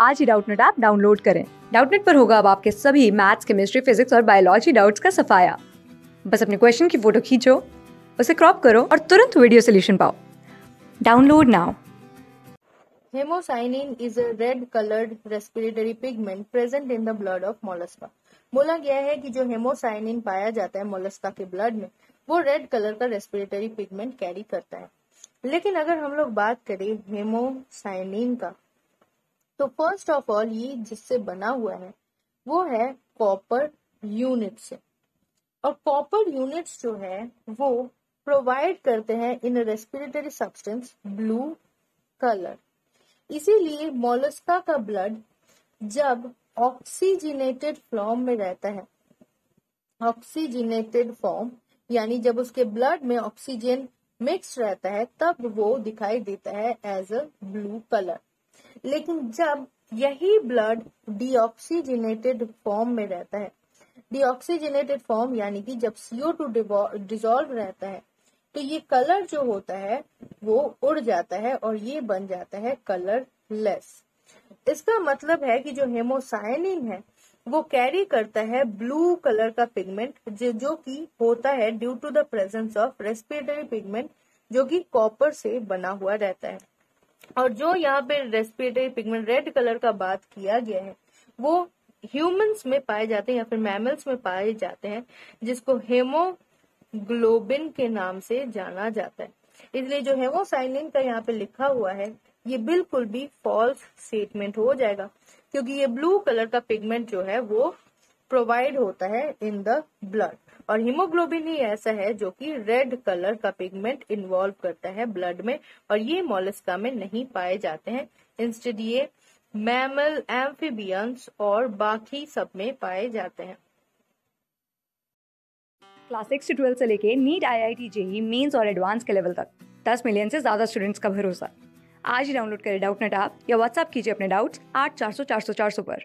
आज ही Doubtnut app download करें। डाउटनेट पर होगा अब आपके सभी मैथ्स, केमिस्ट्री, फिजिक्स और बायोलॉजी डाउट्स का सफाया। बस अपने क्वेश्चन की फ़ोटो खींचो, उसे क्रॉप करो और तुरंत वीडियो सोल्यूशन पाओ। Download now. Hemocyanin is a red colored respiratory pigment present in the blood of mollusca. बोला गया है कि जो हेमोसाइनिन पाया जाता है मोलस्का के ब्लड में, वो रेड कलर का रेस्पिरेटरी पिगमेंट कैरी करता है। लेकिन अगर हम लोग बात करें हेमोसाइनिन का तो फ़र्स्ट ऑफ़ ऑल ये जिससे बना हुआ है, वो है कॉपर यूनिट से। और कॉपर यूनिट्स जो है, वो प्रोवाइड करते हैं इन रेस्पिरेटरी सब्सटेंस ब्लू कलर इसीलिए मोलस्का का ब्लड जब ऑक्सीजिनेटेड फॉर्म में रहता है ऑक्सीजिनेटेड फॉर्म यानी जब उसके ब्लड में ऑक्सीजन मिक्स रहता है, तब वो दिखाई देता है एज अ ब्लू कलर लेकिन जब यही ब्लड डीऑक्सीजिनेटेड फॉर्म में रहता है डीऑक्सीजिनेटेड फॉर्म यानी कि जब सीओ टू डिजोल्व रहता है तो ये कलर जो होता है, वो उड़ जाता है और ये बन जाता है कलर लेस इसका मतलब है कि जो हेमोसाइनिन है, वो कैरी करता है ब्लू कलर का पिगमेंट जो जो कि होता है due to the presence of respiratory pigment जो कि कॉपर से बना हुआ रहता है। और जो यहाँ पे रेस्पिरेटरी पिगमेंट रेड कलर का बात किया गया है, वो ह्यूमंस में पाए जाते हैं या फिर मैमल्स में पाए जाते हैं, जिसको हेमोग्लोबिन के नाम से जाना जाता है। इसलिए जो हेमोसाइनिन का यहाँ पे लिखा हुआ है, ये बिल्कुल भी फॉल्स स्टेटमेंट हो जाएगा, क्योंकि ये ब्लू कलर का पिगमेंट जो है वो प्रोवाइड होता है इन द ब्लड और हीमोग्लोबिन ही ऐसा है जो कि रेड कलर का पिगमेंट इन्वॉल्व करता है ब्लड में और ये मोलस्का में नहीं पाए जाते हैं. इंस्टेड ये मैमल एम्फीबियंस और बाकी सब में पाए जाते हैं. क्लास सिक्स से ट्वेल्थ से लेके NEET I I T JEE mains और एडवांस के लेवल तक. दस मिलियन से ज़्यादा स्टूडेंट्स का भरोसा. आज ही डाउनलोड करें डाउट नेट आप या व्हाट्सअप कीजिए अपने डाउट्स आठ चार सौ चार सौ चार सौ पर.